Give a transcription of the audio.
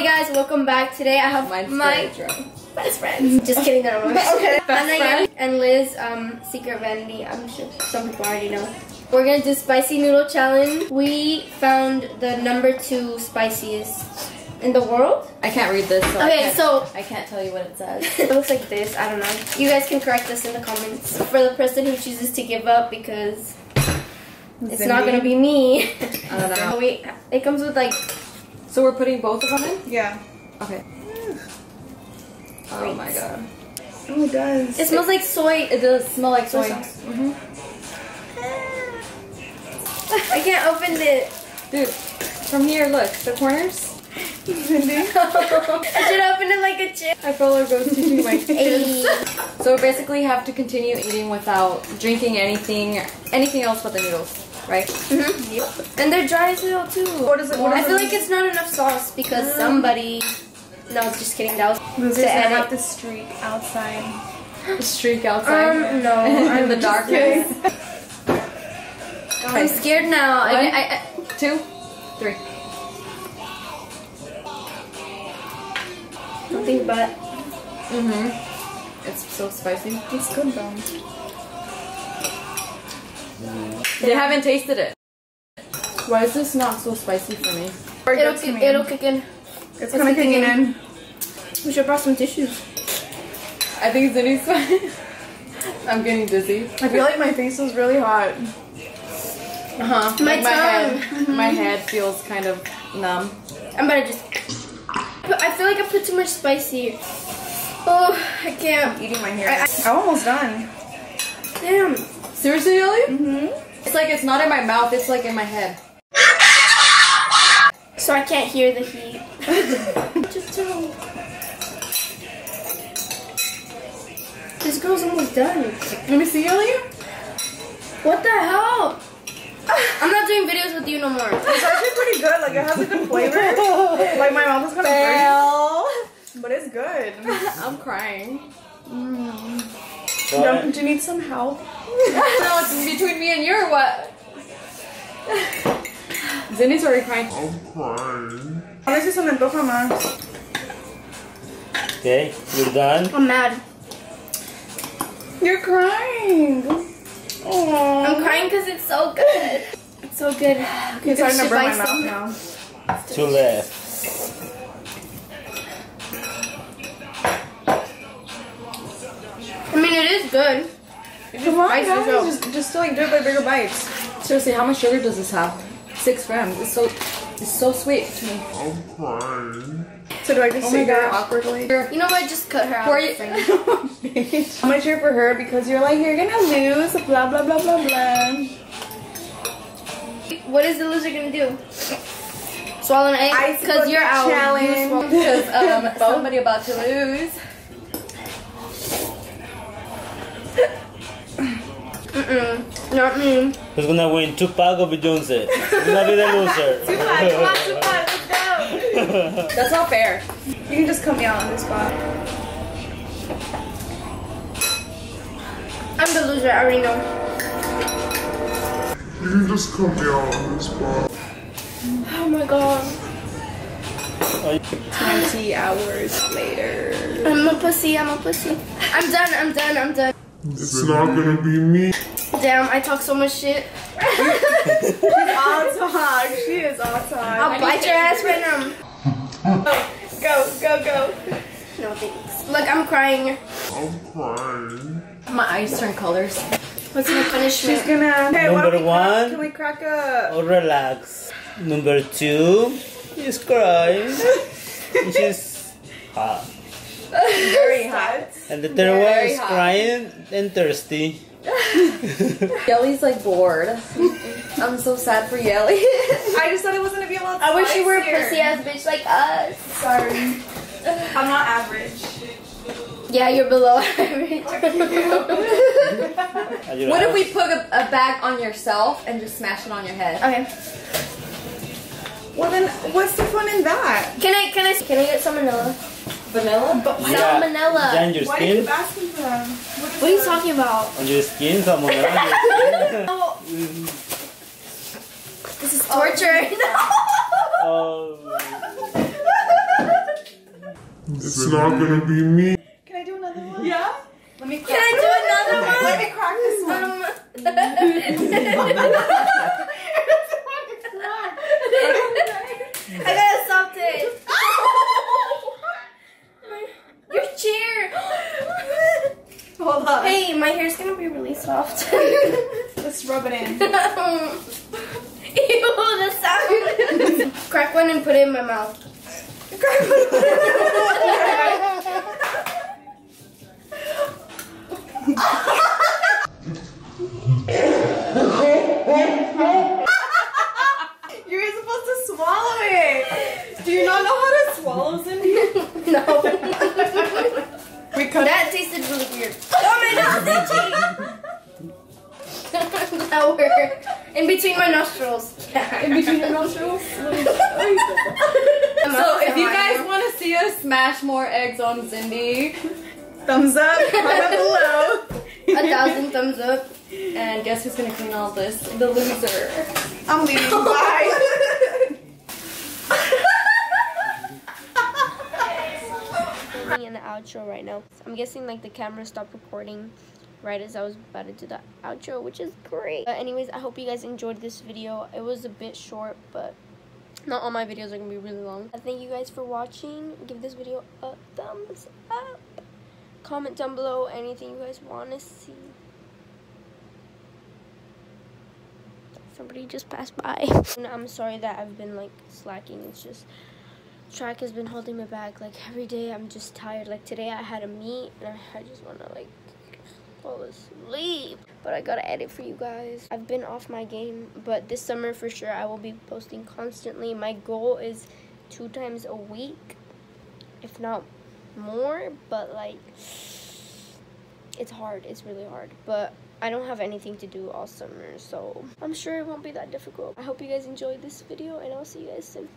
Hey guys, welcome back. Today I have Mine's my best friends. Just kidding, they're not Okay, best Anna friend. and Liz, um, Secret Vanity. I'm sure some people already know. We're gonna do spicy noodle challenge. We found the number two spiciest in the world. I can't read this. So Okay, can't- so I can't tell you what it says. it looks like this. I don't know. You guys can correct us in the comments for the person who chooses to give up because it's not gonna be me. I don't know. Wait, it comes with like So we're putting both of them in? Yeah. Okay. Oh my god. Oh, it does. it smells like soy. It does smell like soy. Soy sauce. hmm I can't open it. Dude, from here, look, the corners. I should open it like a chip. I feel like goes to my Hey. So we basically have to continue eating without drinking anything, anything else but the noodles, right? Mhm. And they're dry as hell too. What is it- what I feel it? like it's not enough sauce because somebody. No, just kidding. That was to edit. to streak outside. Streak outside Um, no, in the darkness. I'm scared now. I, One, I, I, two, three. nothing but. Mm-hmm. It's so spicy. It's good though. They haven't tasted it. Why is this not so spicy for me? It'll, It's kick, coming it'll in. kick in. It's kind of kicking in. We should brought some tissues. I think Zindy's fine. I'm getting dizzy. I feel like my face is really hot. Uh-huh. My Like my tongue. head. My head feels kind of numb. I'm about to just. I feel like I put too much spicy. Oh, I can't. Eating my hair. I- I'm almost done. Damn. Seriously, Ellie? Mm-hmm. It's like it's not in my mouth, it's like in my head. So I can't hear the heat. just tell. This girl's almost done. Let me see, Ellie. What the hell? I'm not doing videos with you no more. It's actually pretty good. Like it has a good flavor. like my mouth is kind of Fail. burnt, but it's good. I'm crying. Don't, do you need some help? no, it's between me and you or what? Zindy's already crying. A ver si se me antoja más. Okay, you're done. I'm mad. You're crying. Aww. I'm crying because it's so good. It's so good. Okay, it's starting to burn buy my mouth now. Two left. It is good. Come on, guys. though. Just, just like do it by bigger bites. Seriously, how much sugar does this have? Six grams. It's so, it's so sweet to me. So do I just Oh sit my awkwardly? You know what? Just cut her out. Who are you? I'm gonna cheer for her because you're like you're gonna lose. Blah blah blah blah blah. What is the loser gonna do? Swallow an egg? Ice Because you're out. You challenge. swallow- Because um, somebody about to lose. Mm-mm. Not me. Who's gonna win? Tupac or Beyonce? Who's gonna be the loser? Come on, come on, let's go. That's not fair. You can just cut me out on the spot. I'm the loser. I already know. You can just cut me out on this spot. Oh my god. 20 hours later. I'm a pussy. I'm a pussy. I'm done. I'm done. I'm done. It's not gonna be me. Damn, I talk so much shit. She's all talk. She is all talk. I'll bite your ass right now. Go, go, go. No thanks. Look, I'm crying. I'm crying. My eyes turn colors. What's my punishment? She's gonna. Hey, why don't Number we one. Crack, can we crack a? Oh, relax. Number two is crying. She's hot. Very hot. And the third one is hot. crying and thirsty. Yeli's like bored. I'm so sad for Yelly. I just thought it was gonna be a lot. I wish you were a spicier. pussy ass bitch like us. Sorry. I'm not average. Yeah, you're below average. What if we put a, a bag on yourself and just smash it on your head? okay. Well then, what's the fun in that? Can I can I can I get salmonella? Vanilla? But why? Yeah. Salmonella. Yeah, Why do you skin? keep asking for them? What, is What are you talking about? On your skin, someone on your Oh, this is torture. Oh, oh. It's not gonna be me. Can I do another one? Yeah. Let me. Can I do another one? Let me crack this one. Um, I gotta stop it. Your chair. Hold on. Hey, my hair's gonna be really soft. Let's rub it in. Ew, the sound. Crack one and put it in my mouth. You're supposed to swallow it. Do you not know how to swallow, Zindy? No. My nose itchy. that worked. In between my nostrils. Yeah. in between your nostrils. So if you guys want to see us smash more eggs on Zindy, Thumbs up. Comment below. a thousand thumbs up. and guess who's gonna clean all this? The loser. I'm leaving. Bye. me in the outro right now. I'm guessing like the camera stopped recording right as I was about to do the outro, which is great. But anyways, I hope you guys enjoyed this video. It was a bit short, but not all my videos are gonna be really long. I thank you guys for watching. Give this video a thumbs up. Comment down below anything you guys want to see. Somebody just passed by. I'm sorry that I've been like slacking. It's just track has been holding me back. Like every day, I'm just tired. Like today, I had a meet, and I, just wanna like fall asleep. But I gotta edit for you guys. I've been off my game, but this summer for sure, I will be posting constantly. My goal is two times a week, if not more. But like, it's hard. It's really hard. But I don't have anything to do all summer, so I'm sure it won't be that difficult. I hope you guys enjoyed this video, and I'll see you guys soon.